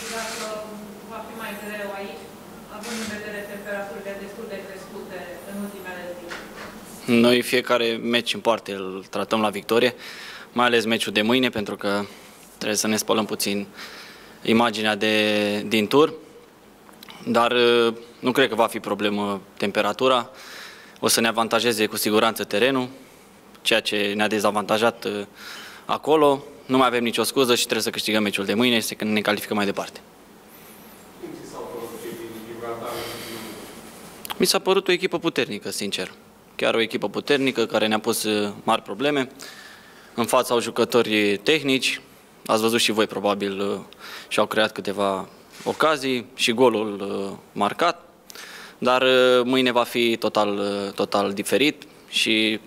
Și dacă va fi mai greu aici, având în vedere temperaturile destul de crescute în ultimele zile. Noi fiecare meci în parte îl tratăm la victorie, mai ales meciul de mâine, pentru că trebuie să ne spălăm puțin imaginea de, din tur, dar uh, nu cred că va fi problemă temperatura. O să ne avantajeze cu siguranță terenul, ceea ce ne-a dezavantajat uh, acolo. Nu mai avem nicio scuză și trebuie să câștigăm meciul de mâine și să ne calificăm mai departe. Mi s-a părut o echipă puternică, sincer. Chiar o echipă puternică care ne-a pus uh, mari probleme. În fața au jucători tehnici, ați văzut și voi probabil uh, și-au creat câteva ocazii și golul marcat, dar mâine va fi total, total diferit și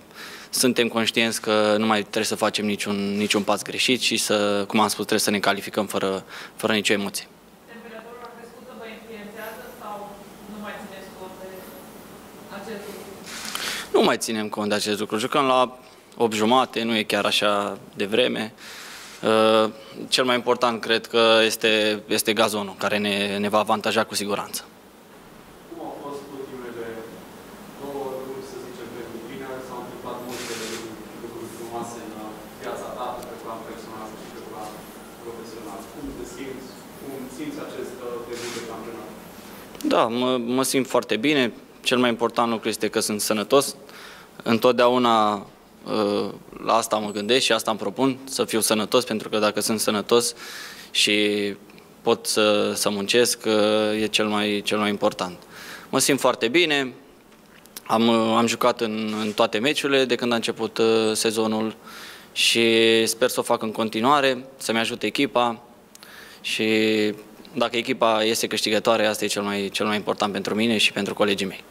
suntem conștienți că nu mai trebuie să facem niciun, niciun pas greșit și să, cum am spus, trebuie să ne calificăm fără, fără nicio emoție. Temperatura crescută vă influențează sau nu mai țineți cont de acest lucru? Nu mai ținem cont de acest lucru. Jucăm la 8 jumate, nu e chiar așa de vreme. Uh, cel mai important cred că este, este gazonul, care ne, ne va avantaja cu siguranță. Da, mă, mă simt foarte bine. Cel mai important lucru este că sunt sănătos. Întotdeauna uh, la asta mă gândesc și asta îmi propun, să fiu sănătos, pentru că dacă sunt sănătos și pot să, să muncesc, uh, e cel mai, cel mai important. Mă simt foarte bine, am, am jucat în, în toate meciurile de când a început uh, sezonul și sper să o fac în continuare, să-mi ajute echipa și dacă echipa este câștigătoare, asta e cel mai, cel mai important pentru mine și pentru colegii mei.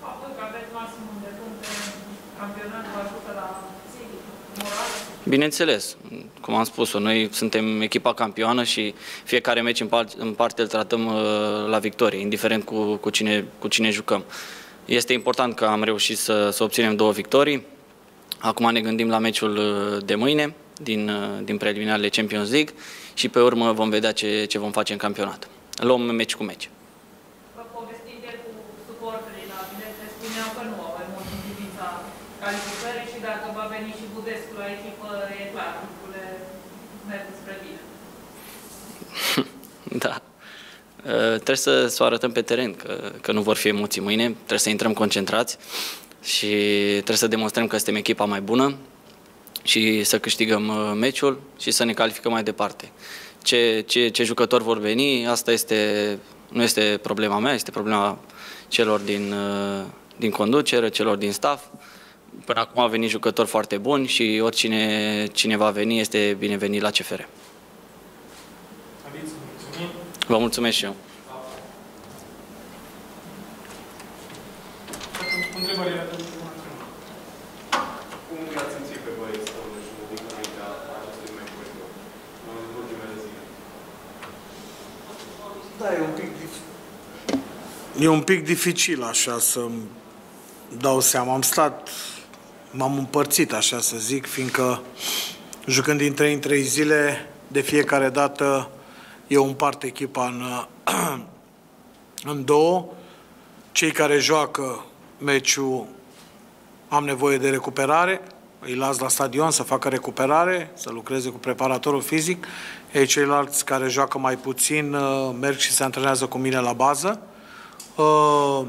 Faptul că aveți maximum de puncte campionat vă ajută la psihic, moral? Bineînțeles, cum am spus noi suntem echipa campioană și fiecare meci în, part, în parte îl tratăm uh, la victorie, indiferent cu, cu, cine, cu cine jucăm. Este important că am reușit să, să obținem două victorii. Acum ne gândim la meciul uh, de mâine, din, uh, din preliminarele Champions League și pe urmă vom vedea ce, ce vom face în campionat. Luăm meci cu meci. Vă povestim de cu suporterii la bilete, spuneau că nu au emoții în privința calificării și dacă va veni și Budescu la echipă, e clar, lucrurile merg spre bine. da. Uh, trebuie să, să o arătăm pe teren că, că nu vor fi emoții mâine, trebuie să intrăm concentrați și trebuie să demonstrăm că suntem echipa mai bună, și să câștigăm uh, meciul și să ne calificăm mai departe. Ce, ce, ce jucători vor veni, asta este, nu este problema mea, este problema celor din, uh, din conducere, celor din staff. Până acum au venit jucători foarte buni și oricine cine va veni este binevenit la CFR. Vă mulțumesc și eu. Întrebările Da, e un pic, e un pic dificil așa să dau seama. Am stat, m-am împărțit așa să zic, fiindcă jucând din trei în trei zile, de fiecare dată eu împart echipa în, în două. Cei care joacă meciul am nevoie de recuperare, îi las la stadion să facă recuperare, să lucreze cu preparatorul fizic, ei ceilalți care joacă mai puțin uh, merg și se antrenează cu mine la bază. Uh,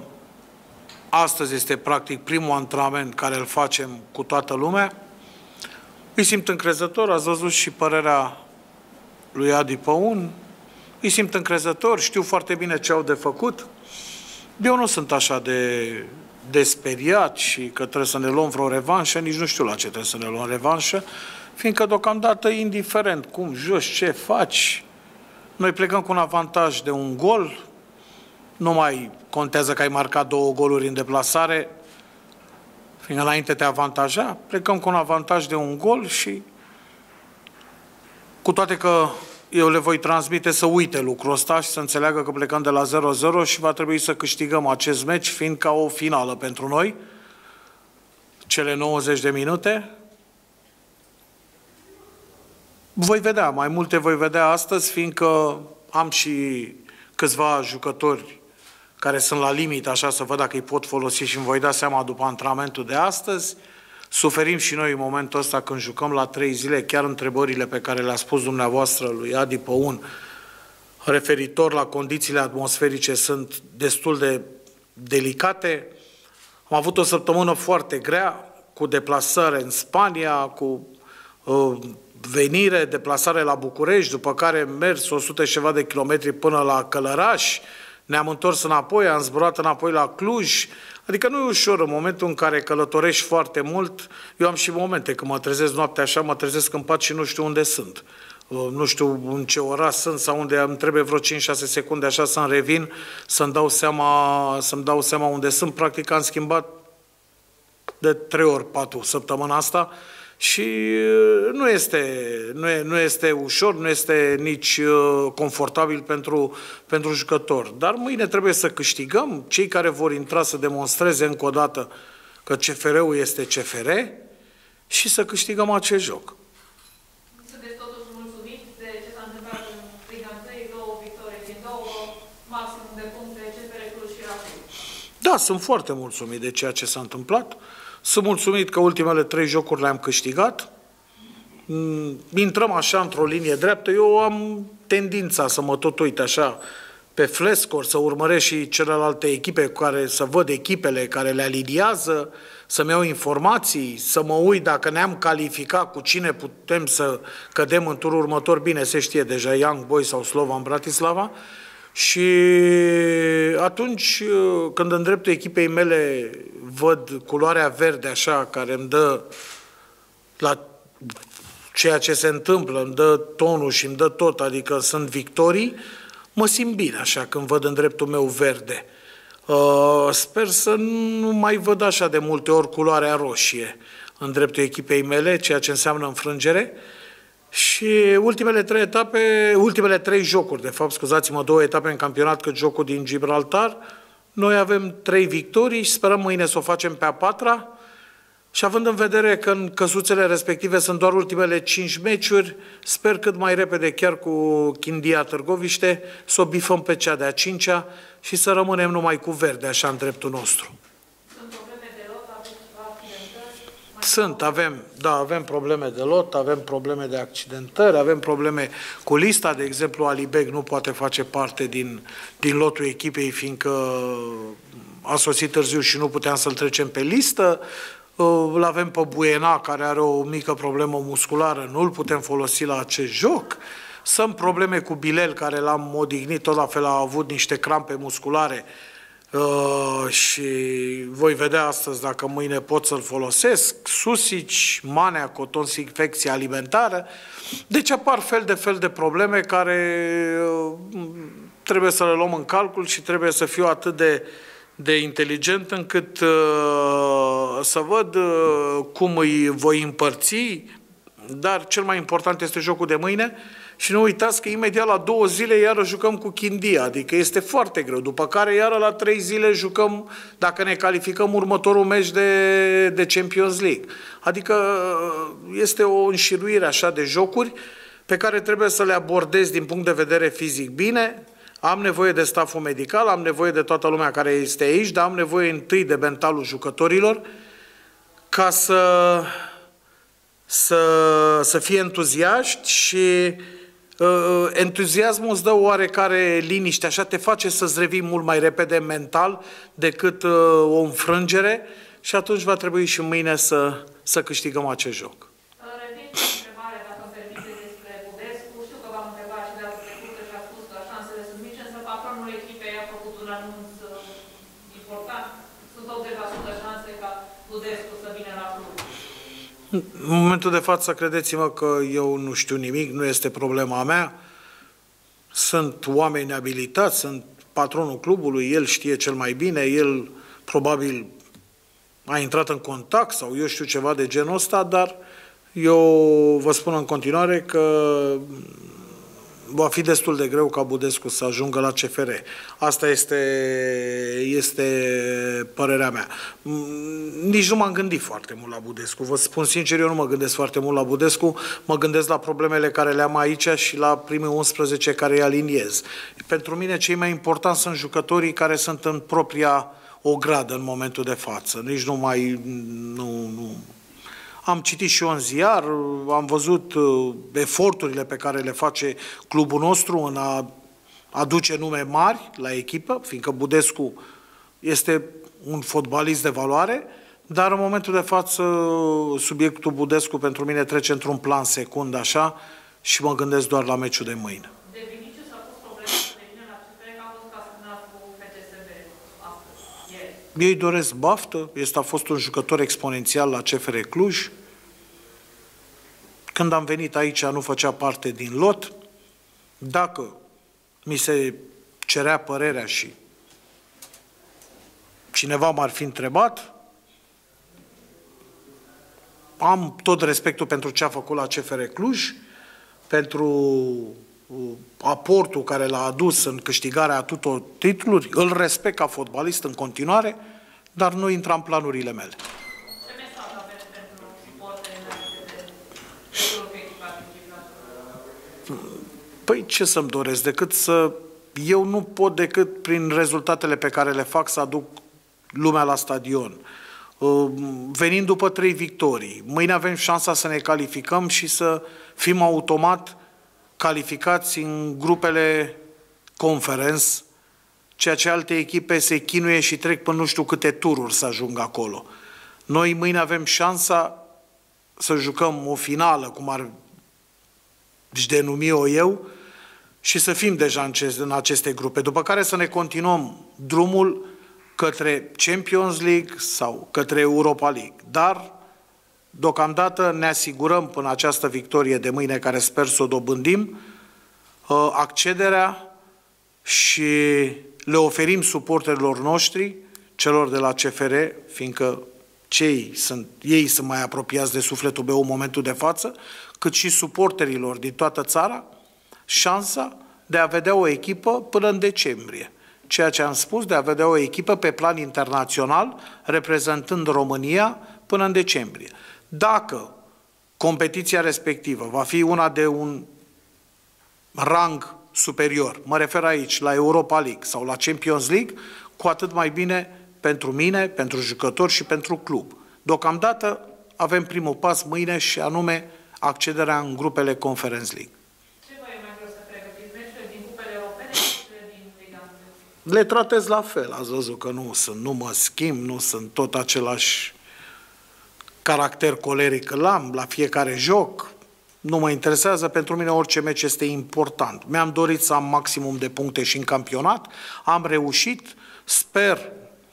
astăzi este practic primul antrenament care îl facem cu toată lumea. Îi simt încrezător, ați văzut și părerea lui Adi Păun. Îi simt încrezător, știu foarte bine ce au de făcut. Eu nu sunt așa de de speriat și că trebuie să ne luăm vreo revanșă, nici nu știu la ce trebuie să ne luăm revanșă, fiindcă deocamdată, indiferent cum joci, ce faci, noi plecăm cu un avantaj de un gol, nu mai contează că ai marcat două goluri în deplasare, fiindcă înainte te avantaja, plecăm cu un avantaj de un gol și cu toate că eu le voi transmite să uite lucrul ăsta și să înțeleagă că plecăm de la 0-0 și va trebui să câștigăm acest meci, fiind ca o finală pentru noi, cele 90 de minute. Voi vedea, mai multe voi vedea astăzi, fiindcă am și câțiva jucători care sunt la limit, așa să văd dacă îi pot folosi și îmi voi da seama după antrenamentul de astăzi. Suferim și noi în momentul ăsta când jucăm la trei zile, chiar întrebările pe care le-a spus dumneavoastră lui Adi Păun, referitor la condițiile atmosferice, sunt destul de delicate. Am avut o săptămână foarte grea, cu deplasare în Spania, cu uh, venire, deplasare la București, după care mers 100 și ceva de kilometri până la Călăraș, ne-am întors înapoi, am zburat înapoi la Cluj, adică nu e ușor în momentul în care călătorești foarte mult, eu am și momente când mă trezesc noaptea așa, mă trezesc în pat și nu știu unde sunt. Uh, nu știu în ce ora sunt sau unde îmi trebuie vreo 5-6 secunde așa să-mi revin, să-mi dau, seama, să-mi dau seama unde sunt. Practic am schimbat de trei ori patru săptămâna asta și uh, nu este, nu, e, nu este ușor, nu este nici uh, confortabil pentru, pentru jucător. Dar mâine trebuie să câștigăm. Cei care vor intra să demonstreze încă o dată că CFR-ul este CFR și să câștigăm acest joc. Sunteți totuși mulțumit de ce s-a întâmplat în Liga 1, două victorii din două, maximum de puncte CFR Cluj și Rapid. Da, sunt foarte mulțumit de ceea ce s-a întâmplat. Sunt mulțumit că ultimele trei jocuri le-am câștigat. Mm, intrăm așa într-o linie dreaptă. Eu am tendința să mă tot uit așa pe Flescor, să urmăresc și celelalte echipe cu care să văd echipele care le aliniază, să-mi iau informații, să mă uit dacă ne-am calificat cu cine putem să cădem în turul următor. Bine, se știe deja Young Boys sau Slovan Bratislava. Și atunci când în dreptul echipei mele văd culoarea verde așa, care îmi dă la ceea ce se întâmplă, îmi dă tonul și îmi dă tot, adică sunt victorii, mă simt bine așa când văd în dreptul meu verde. Uh, sper să nu mai văd așa de multe ori culoarea roșie în dreptul echipei mele, ceea ce înseamnă înfrângere. Și ultimele trei etape, ultimele trei jocuri, de fapt, scuzați-mă, două etape în campionat, că jocul din Gibraltar, noi avem trei victorii și sperăm mâine să o facem pe a patra. Și având în vedere că în căsuțele respective sunt doar ultimele cinci meciuri, sper cât mai repede, chiar cu Chindia Târgoviște, să o bifăm pe cea de-a cincea și să rămânem numai cu verde, așa, în dreptul nostru. Sunt, avem, da, avem probleme de lot, avem probleme de accidentări, avem probleme cu lista, de exemplu, Alibeg nu poate face parte din, din lotul echipei, fiindcă a sosit târziu și nu puteam să-l trecem pe listă. Îl avem pe Buena, care are o mică problemă musculară, nu îl putem folosi la acest joc. Sunt probleme cu Bilel, care l-am odihnit, tot la fel a avut niște crampe musculare, Uh, și voi vedea astăzi dacă mâine pot să-l folosesc, susici, manea, coton, infecție alimentară. Deci apar fel de fel de probleme care uh, trebuie să le luăm în calcul și trebuie să fiu atât de, de inteligent încât uh, să văd uh, cum îi voi împărți, dar cel mai important este jocul de mâine, și nu uitați că imediat la două zile iară jucăm cu Chindia, adică este foarte greu. După care iară la trei zile jucăm, dacă ne calificăm, următorul meci de, de Champions League. Adică este o înșiruire așa de jocuri pe care trebuie să le abordez din punct de vedere fizic bine. Am nevoie de staful medical, am nevoie de toată lumea care este aici, dar am nevoie întâi de mentalul jucătorilor ca să, să, să fie entuziaști și Uh, entuziasmul îți dă oarecare liniște, așa te face să-ți revii mult mai repede mental decât uh, o înfrângere și atunci va trebui și mâine să, să câștigăm acest joc. În momentul de față, credeți-mă că eu nu știu nimic, nu este problema mea. Sunt oameni abilitați, sunt patronul clubului, el știe cel mai bine, el probabil a intrat în contact sau eu știu ceva de genul ăsta, dar eu vă spun în continuare că va fi destul de greu ca Budescu să ajungă la CFR. Asta este, este părerea mea. Mm, nici nu m-am gândit foarte mult la Budescu. Vă spun sincer, eu nu mă gândesc foarte mult la Budescu, mă gândesc la problemele care le am aici și la primii 11 care îi aliniez. Pentru mine cei mai importanti sunt jucătorii care sunt în propria o gradă în momentul de față. Nici nu mai... Nu, nu, am citit și eu în ziar, am văzut uh, eforturile pe care le face clubul nostru în a aduce nume mari la echipă, fiindcă Budescu este un fotbalist de valoare, dar în momentul de față subiectul Budescu pentru mine trece într-un plan secund așa și mă gândesc doar la meciul de mâine. Ei doresc baftă, este a fost un jucător exponențial la CFR Cluj. Când am venit aici nu făcea parte din lot. Dacă mi se cerea părerea și cineva m-ar fi întrebat, am tot respectul pentru ce a făcut la CFR Cluj, pentru aportul care l-a adus în câștigarea tuturor titluri, îl respect ca fotbalist în continuare, dar nu intra în planurile mele. Ce mesaj aveți pentru suporteri Păi ce să-mi doresc decât să... Eu nu pot decât prin rezultatele pe care le fac să aduc lumea la stadion. Uh, venind după trei victorii, mâine avem șansa să ne calificăm și să fim automat calificați în grupele conference, ceea ce alte echipe se chinuie și trec până nu știu câte tururi să ajungă acolo. Noi mâine avem șansa să jucăm o finală, cum ar și denumi-o eu, și să fim deja în aceste grupe, după care să ne continuăm drumul către Champions League sau către Europa League. Dar Deocamdată ne asigurăm până această victorie de mâine, care sper să o dobândim, uh, accederea și le oferim suporterilor noștri, celor de la CFR, fiindcă cei sunt, ei sunt mai apropiați de sufletul meu în momentul de față, cât și suporterilor din toată țara, șansa de a vedea o echipă până în decembrie. Ceea ce am spus, de a vedea o echipă pe plan internațional, reprezentând România până în decembrie. Dacă competiția respectivă va fi una de un rang superior, mă refer aici la Europa League sau la Champions League, cu atât mai bine pentru mine, pentru jucători și pentru club. Deocamdată avem primul pas mâine și anume accederea în grupele Conference League. Ce vă e mai greu să pregătiți? din cupele europene din Liga Le tratez la fel, ați văzut că nu sunt, nu mă schimb, nu sunt tot același caracter coleric îl am la fiecare joc, nu mă interesează, pentru mine orice meci este important. Mi-am dorit să am maximum de puncte și în campionat, am reușit, sper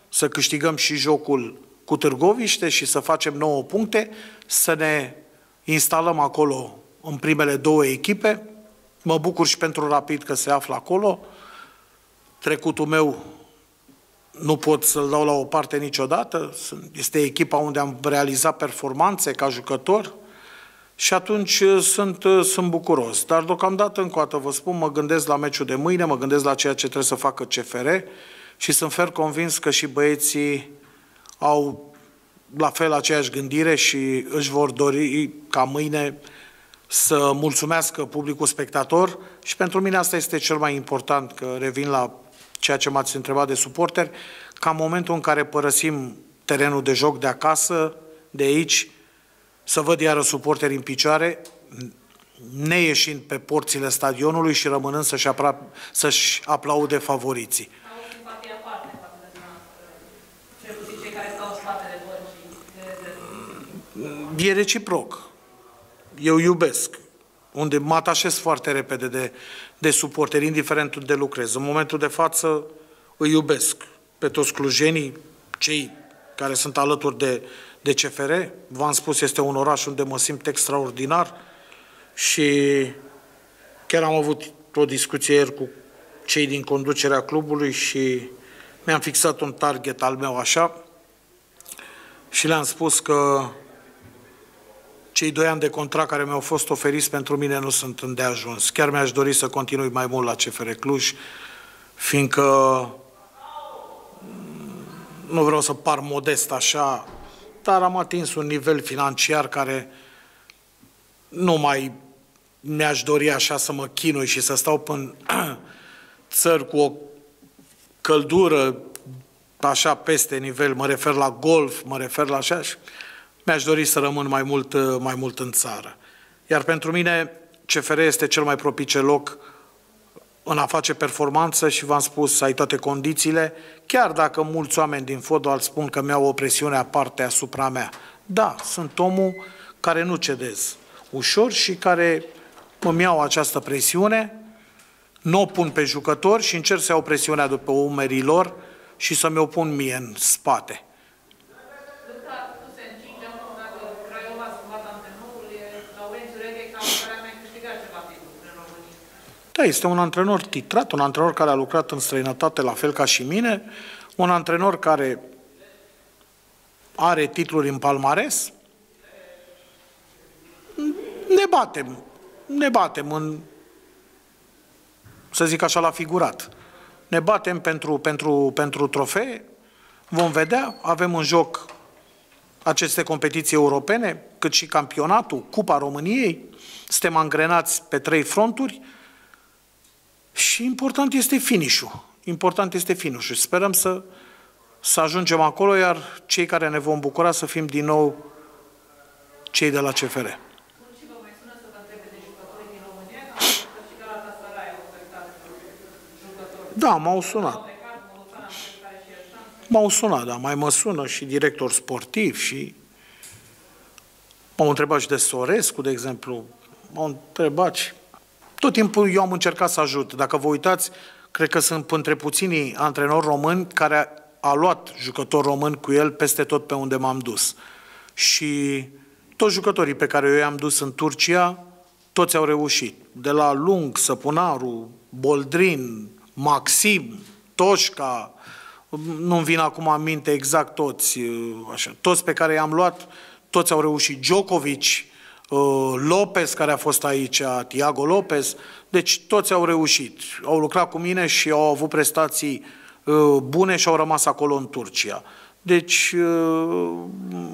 să câștigăm și jocul cu Târgoviște și să facem 9 puncte, să ne instalăm acolo în primele două echipe. Mă bucur și pentru Rapid că se află acolo. Trecutul meu nu pot să-l dau la o parte niciodată, este echipa unde am realizat performanțe ca jucător și atunci uh, sunt, uh, sunt bucuros. Dar deocamdată, încă o dată vă spun, mă gândesc la meciul de mâine, mă gândesc la ceea ce trebuie să facă CFR și sunt fer convins că și băieții au la fel aceeași gândire și își vor dori ca mâine să mulțumească publicul spectator și pentru mine asta este cel mai important, că revin la ceea ce m-ați întrebat de suporteri, ca în momentul în care părăsim terenul de joc de acasă, de aici, să văd iară suporteri în picioare, neieșind pe porțile stadionului și rămânând să-și, să aplaude favoriții. E reciproc. Eu iubesc unde mă atașez foarte repede de, de suporteri, indiferent unde lucrez. În momentul de față îi iubesc pe toți clujenii, cei care sunt alături de, de CFR. V-am spus, este un oraș unde mă simt extraordinar și chiar am avut o discuție ieri cu cei din conducerea clubului și mi-am fixat un target al meu așa și le-am spus că cei doi ani de contract care mi-au fost oferiți pentru mine nu sunt îndeajuns. Chiar mi-aș dori să continui mai mult la CFR Cluj, fiindcă nu vreau să par modest așa, dar am atins un nivel financiar care nu mai mi-aș dori așa să mă chinui și să stau până țări cu o căldură așa peste nivel, mă refer la golf, mă refer la așa și mi-aș dori să rămân mai mult, mai mult în țară. Iar pentru mine CFR este cel mai propice loc în a face performanță și v-am spus, ai toate condițiile, chiar dacă mulți oameni din fotbal spun că mi-au o presiune aparte asupra mea. Da, sunt omul care nu cedez ușor și care îmi iau această presiune, nu o pun pe jucători și încerc să iau presiunea după umerii lor și să mi-o pun mie în spate. Da, este un antrenor titrat, un antrenor care a lucrat în străinătate la fel ca și mine, un antrenor care are titluri în palmares. Ne batem, ne batem în, să zic așa, la figurat. Ne batem pentru, pentru, pentru trofee, vom vedea, avem în joc aceste competiții europene, cât și campionatul, Cupa României, suntem angrenați pe trei fronturi, și important este finișul. Important este finișul. Sperăm să, să ajungem acolo, iar cei care ne vom bucura să fim din nou cei de la CFR. Da, m-au sunat. M-au sunat, da, mai mă sună și director sportiv și m-au întrebat și de Sorescu, de exemplu, m-au întrebat și tot timpul eu am încercat să ajut. Dacă vă uitați, cred că sunt între puținii antrenori români care a luat jucători români cu el peste tot pe unde m-am dus. Și toți jucătorii pe care eu i-am dus în Turcia, toți au reușit. De la Lung, Săpunaru, Boldrin, Maxim, Toșca, nu-mi vin acum în minte exact toți, așa. toți pe care i-am luat, toți au reușit. Djokovic, Uh, Lopez, care a fost aici, Tiago Lopez, deci toți au reușit. Au lucrat cu mine și au avut prestații uh, bune și au rămas acolo în Turcia. Deci, uh,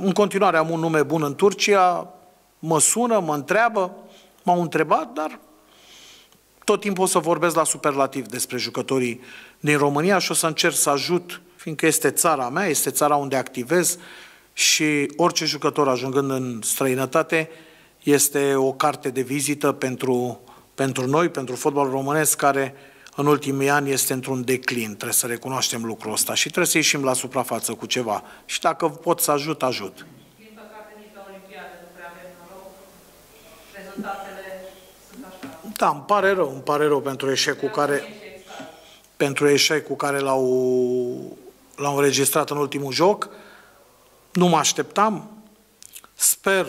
în continuare am un nume bun în Turcia, mă sună, mă întreabă, m-au întrebat, dar tot timpul o să vorbesc la superlativ despre jucătorii din România și o să încerc să ajut, fiindcă este țara mea, este țara unde activez și orice jucător ajungând în străinătate este o carte de vizită pentru, pentru noi, pentru fotbalul românesc, care în ultimii ani este într-un declin. Trebuie să recunoaștem lucrul ăsta și trebuie să ieșim la suprafață cu ceva. Și dacă pot să ajut, ajut. Da, îmi pare rău, îmi pare rău pentru eșecul care, pentru eșecul care l-au, l-au înregistrat în ultimul joc. Nu mă așteptam. Sper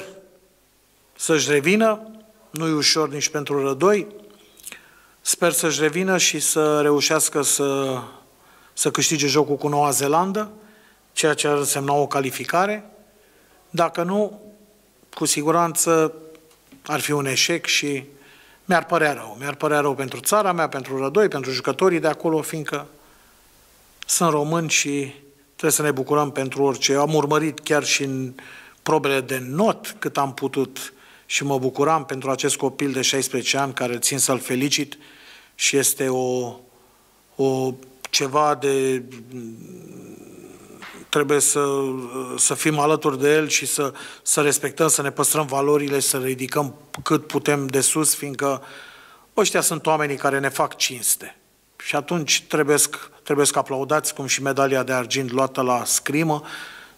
să-și revină, nu e ușor nici pentru rădoi, sper să-și revină și să reușească să, să câștige jocul cu Noua Zeelandă, ceea ce ar însemna o calificare. Dacă nu, cu siguranță ar fi un eșec și mi-ar părea rău. Mi-ar părea rău pentru țara mea, pentru rădoi, pentru jucătorii de acolo, fiindcă sunt români și trebuie să ne bucurăm pentru orice. Am urmărit chiar și în probele de not cât am putut și mă bucuram pentru acest copil de 16 ani care țin să-l felicit și este o, o ceva de trebuie să, să fim alături de el și să, să respectăm, să ne păstrăm valorile, să ridicăm cât putem de sus, fiindcă ăștia sunt oamenii care ne fac cinste. Și atunci trebuie, trebuie să aplaudați, cum și medalia de argint luată la scrimă,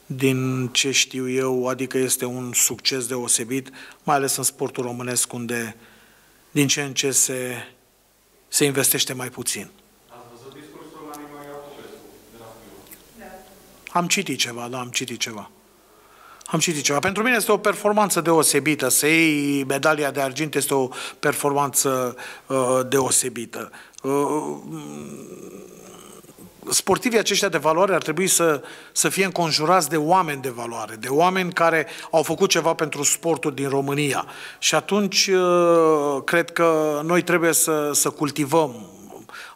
din ce știu eu, adică este un succes deosebit, mai ales în sportul românesc, unde din ce în ce se, se investește mai puțin. Am citit ceva, da, am citit ceva. Am citit ceva. Pentru mine este o performanță deosebită. Să iei medalia de argint este o performanță uh, deosebită. Uh, sportivii aceștia de valoare ar trebui să, să fie înconjurați de oameni de valoare, de oameni care au făcut ceva pentru sportul din România. Și atunci uh, cred că noi trebuie să, să cultivăm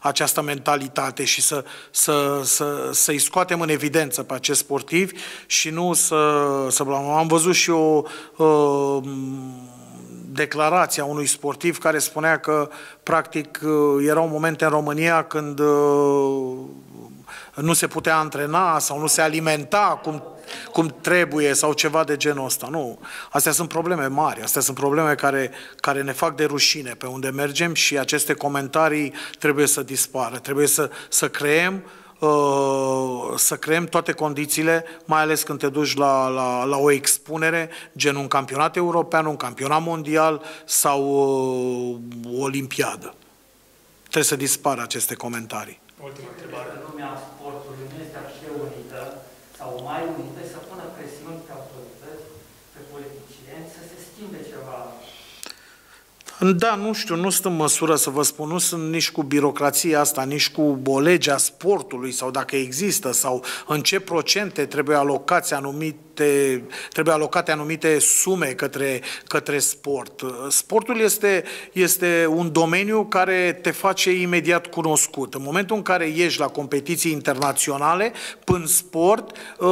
această mentalitate și să, să, să, să-i scoatem în evidență pe acești sportivi și nu să, să Am văzut și o uh, declarația unui sportiv care spunea că, practic, uh, erau momente în România când uh, nu se putea antrena sau nu se alimenta cum, cum trebuie sau ceva de genul ăsta. Nu. Astea sunt probleme mari, astea sunt probleme care, care ne fac de rușine pe unde mergem și aceste comentarii trebuie să dispară. Trebuie să, să creăm uh, să creăm toate condițiile, mai ales când te duci la, la, la o expunere, gen un campionat european, un campionat mondial sau uh, o olimpiadă. Trebuie să dispară aceste comentarii. Ultima întrebare. Lumea sportului nu este așa unită sau mai unită să pună presiuni pe autorități, pe politicieni, să se schimbe ceva da, nu știu, nu sunt în măsură să vă spun, nu sunt nici cu birocrația asta, nici cu o legea sportului sau dacă există sau în ce procente trebuie alocați anumite, trebuie alocate anumite sume către, către sport. Sportul este, este un domeniu care te face imediat cunoscut. În momentul în care ieși la competiții internaționale, până sport, uh,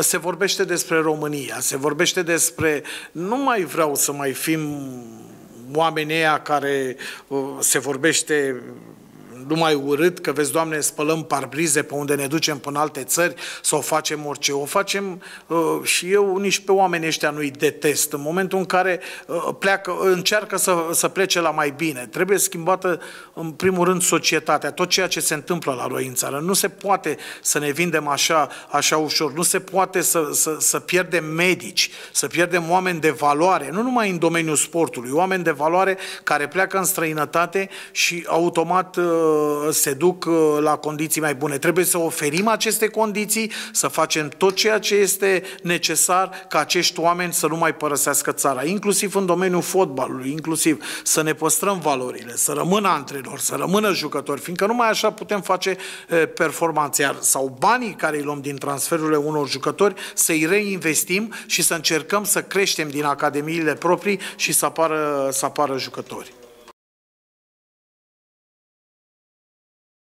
se vorbește despre România, se vorbește despre, nu mai vreau să mai fim oamenii ăia care uh, se vorbește numai urât, că vezi, Doamne, spălăm parbrize pe unde ne ducem până alte țări sau facem orice. O facem uh, și eu nici pe oamenii ăștia nu-i detest. În momentul în care uh, pleacă, încearcă să, să plece la mai bine, trebuie schimbată, în primul rând, societatea, tot ceea ce se întâmplă la noi în țară. Nu se poate să ne vindem așa, așa ușor, nu se poate să, să, să pierdem medici, să pierdem oameni de valoare, nu numai în domeniul sportului, oameni de valoare care pleacă în străinătate și automat uh, se duc uh, la condiții mai bune. Trebuie să oferim aceste condiții, să facem tot ceea ce este necesar ca acești oameni să nu mai părăsească țara, inclusiv în domeniul fotbalului, inclusiv să ne păstrăm valorile, să rămână antrenori, să rămână jucători, fiindcă numai așa putem face uh, performanțe, iar sau banii care îi luăm din transferurile unor jucători, să-i reinvestim și să încercăm să creștem din academiile proprii și să apară, să apară jucători.